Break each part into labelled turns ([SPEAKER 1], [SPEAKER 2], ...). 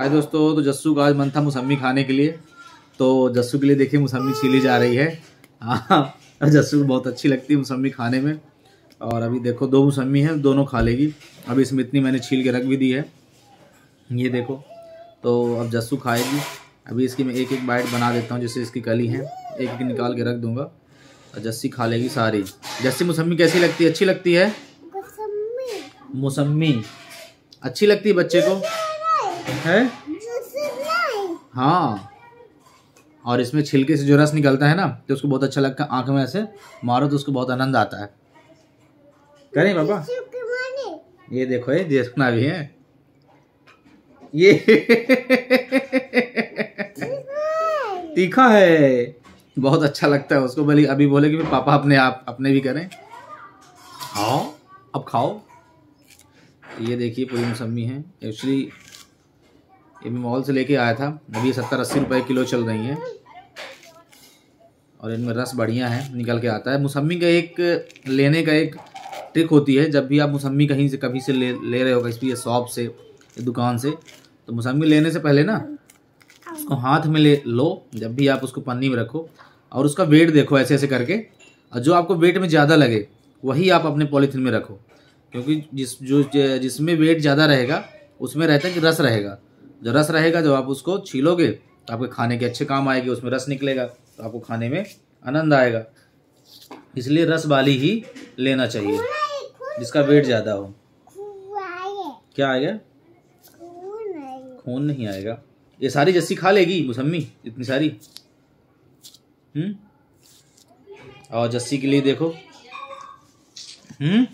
[SPEAKER 1] हाय दोस्तों तो जस्सू का आज मन था मौसमी खाने के लिए। तो जस्सू के लिए देखिए मौसमी छीली जा रही है। हाँ जस्सू को बहुत अच्छी लगती है मौसमी खाने में। और अभी देखो दो मौसमी हैं दोनों खा लेगी। अभी इसमें इतनी मैंने छील के रख भी दी है। ये देखो तो अब जस्सू खाएगी। अभी इसकी मैं एक एक बाइट बना देता हूँ जैसे इसकी कली है। एक एक निकाल के रख दूँगा। और जस्सी खा लेगी सारी। जस्सी मौसमी कैसी लगती है? अच्छी लगती है? मौसमी अच्छी लगती है बच्चे को? है? हाँ। और इसमें छिलके से जो रस निकलता है ना तो उसको बहुत अच्छा लगता है आँख में ऐसे। मारो तो उसको बहुत आनंद आता है। करें पापा? ये देखो, ये देखना भी है। ये तीखा है। बहुत अच्छा लगता है उसको। बोली अभी बोले कि पापा अपने आप, अपने भी करें। खाओ। अब खाओ। ये देखिए पूरी मौसमी है। एक्चुअली ये मैं मॉल से लेके आया था। अभी सत्तर अस्सी रुपए किलो चल रही हैं। और इनमें रस बढ़िया है, निकल के आता है। मौसमी का एक, लेने का एक ट्रिक होती है, जब भी आप मौसमी कहीं से, कभी से ले ले रहे हो, किसी शॉप से दुकान से तो मौसमी लेने से पहले ना, उसको हाथ में ले लो, जब भी आप उसको पन्नी में रखो, और उसका वेट देखो ऐसे ऐसे करके, और जो आपको वेट में ज़्यादा लगे, वही आप अपने पॉलीथीन में रखो। क्योंकि जिस, जो, जिसमें वेट ज़्यादा रहेगा, उसमें रहता है कि रस रहेगा। जो रस रहेगा, जब आप उसको छीलोगे तो आपके खाने के अच्छे काम आएगी, उसमें रस निकलेगा तो आपको खाने में आनंद आएगा। इसलिए रस वाली ही लेना चाहिए, जिसका वेट ज़्यादा हो। क्या आएगा? खून नहीं आएगा। ये सारी जस्सी खा लेगी, मुसम्मी, इतनी सारी। हम्म? और जस्सी के लिए देखो। हम्म?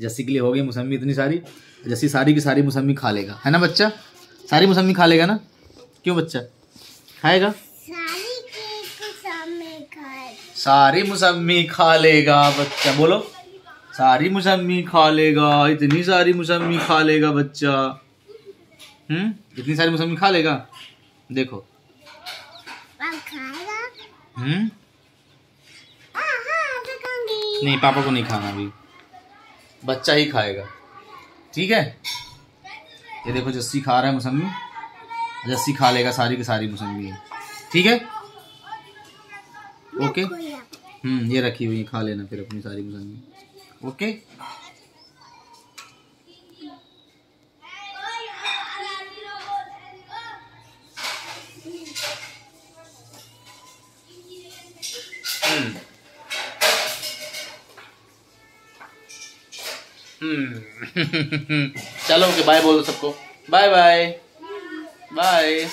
[SPEAKER 1] जस्सी के लिए हो गई मौसमी इतनी सारी जस्सी सारी की सारी मौसमी खा लेगा। है ना बच्चा? सारी मौसमी खा लेगा ना? क्यों बच्चा? खाएगा? सारी मौसमी खा लेगा बच्चा बोलो। सारी मौसमी खा लेगा इतनी सारी मौसमी खा लेगा बच्चा। हम्म? इतनी सारी मौसमी खा लेगा? देखो। हम्म? नहीं पापा को नहीं खाना अभी। बच्चा ही खाएगा। ठीक है? ये देखो जस्सी खा रहा है मौसमी जस्सी खा लेगा सारी की सारी मौसमी ठीक है? ओके हम्म ये रखी हुई खा लेना फिर अपनी सारी मौसमी ओके चलो ओके बाय बोल दो सबको। Bye bye bye